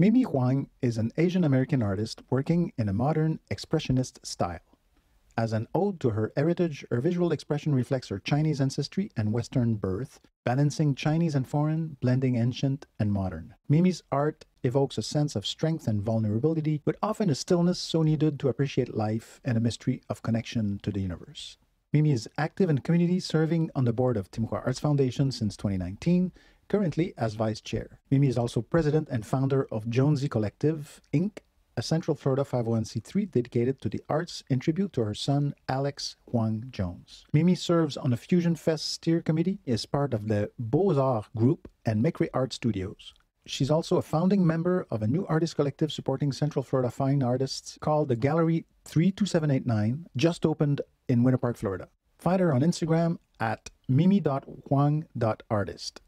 Mimi Hwang is an Asian American artist working in a modern expressionist style. As an ode to her heritage, her visual expression reflects her Chinese ancestry and Western birth, balancing Chinese and foreign, blending ancient and modern. Mimi's art evokes a sense of strength and vulnerability, but often a stillness so needed to appreciate life and a mystery of connection to the universe. Mimi is active in community, serving on the board of Timucua Arts Foundation since 2019, currently as vice chair. Mimi is also president and founder of Jonesy Collective, Inc., a Central Florida 501c3 dedicated to the arts in tribute to her son, Alex Hwang Jones. Mimi serves on the Fusion Fest steer committee, is part of the Beaux-Arts group and Mecre Art Studios. She's also a founding member of a new artist collective supporting Central Florida fine artists called the Gallery 32789, just opened in Winter Park, Florida. Find her on Instagram at mimi.hwang.artist.